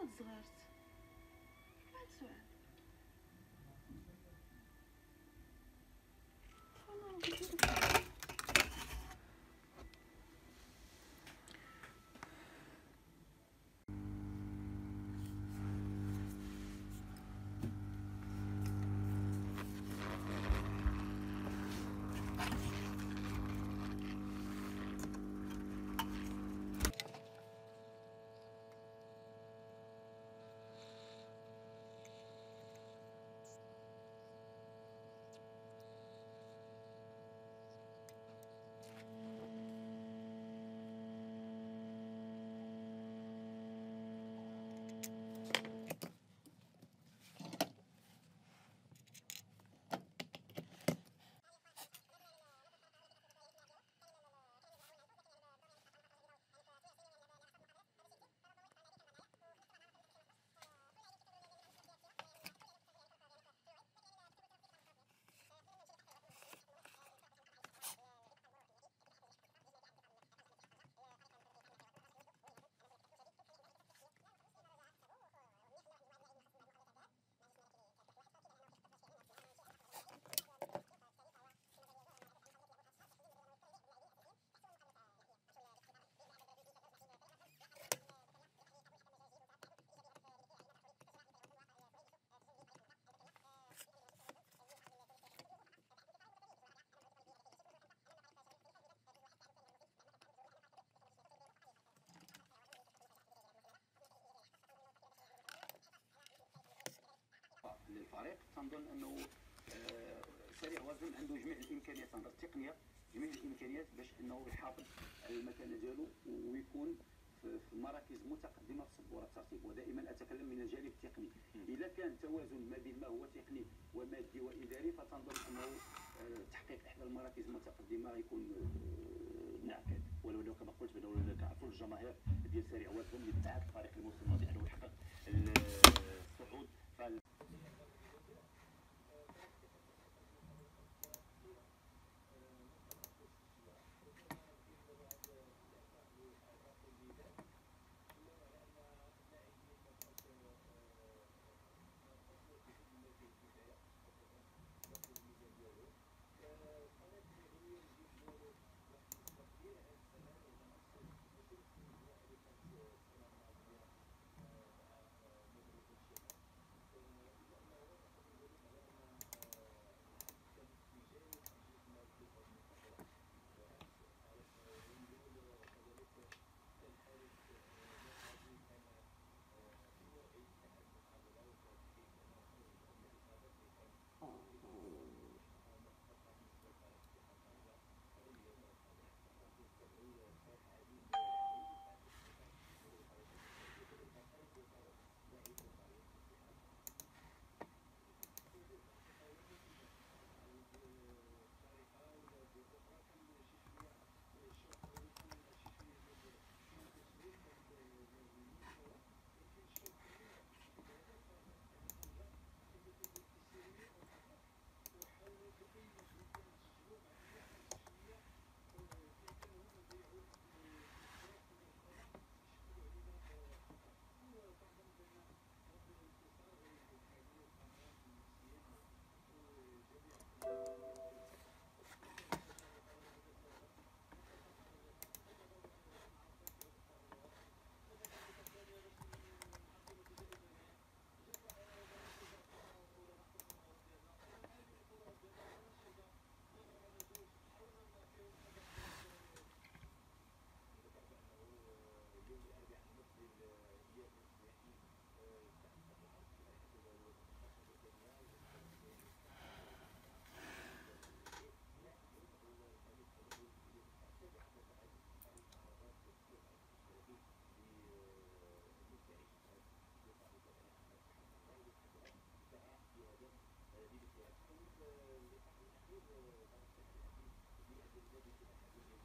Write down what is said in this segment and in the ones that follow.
yazdılar. للفريق تنظن أنه آه، سريع وزن عنده جميع الإمكانيات تنظر التقنيه جميع الإمكانيات باش أنه يحافظ على المكانه ديالو ويكون في مراكز متقدمة في سبورة الترتيب. ودائما أتكلم من الجانب التقني. إذا كان توازن ما بين ما هو تقني ومادي وإداري فتنظن أنه آه، تحقيق إحدى المراكز المتقدمة يكون آه، معقد. ولو كما قلت بأنه كنعرفوا الجماهير ديال سريع وزن اللي دعات الفريق الموسم الماضي انه يحقق الصعود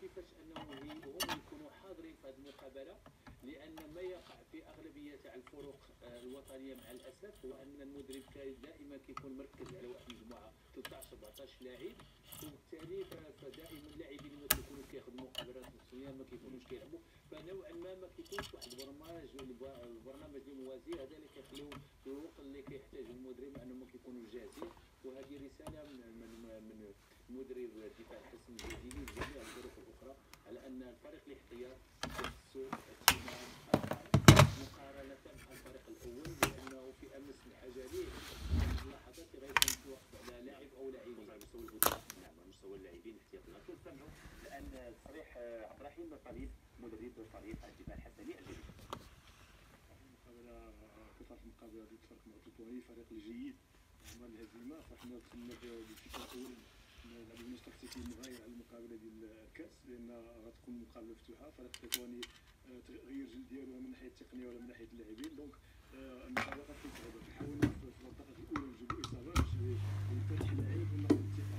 كيفاش انهم يكونوا حاضرين في هذه المقابله لأن ما يقع في أغلبية تاع الفرق آه، الوطنية مع الأسف هو ان المدرب دائما كيكون مركز على واحد المجموعه 13 14 لاعب والتالي فدائما اللاعبين ما تيكونوا كيخدموا قبل الجبال حتى لأجله المقابله قطعة المقابله ضد فريق معطوطوني الفريق الجيد عمر الهزيمه فاحنا دخلنا بالفكرة الاولى لعبنا تكتيكي مغاير على المقابله ديال الكاس لأن غتكون مقابله مفتوحه فريق تطواني غير الجلد ديالو من ناحيه التقنيه ولا من ناحيه اللاعبين دونك المقابله غتكون صعبه حاولنا في المنطقة الاولى نجيبوا اصابه باش نفتح اللاعب وناخذ الثقه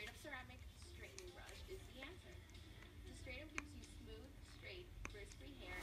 straight up ceramic, straightening brush is the answer. To straight-up gives you smooth, straight, frizz free hair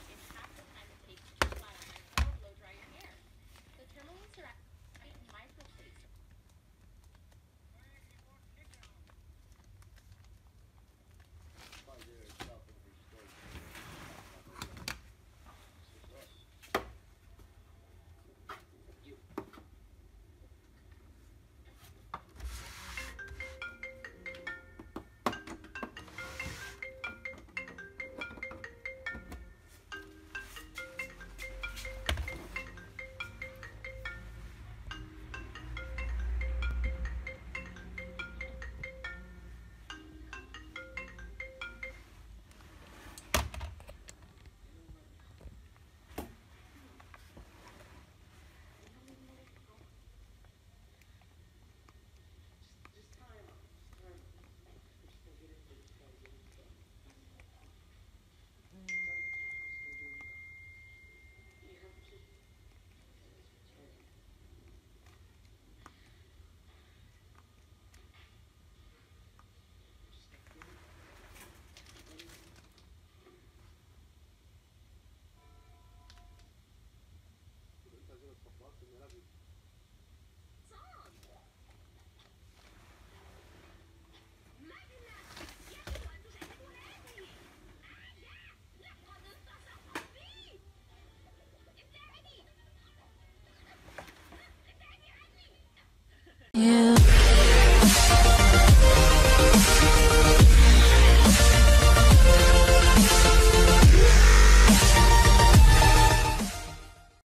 Yeah.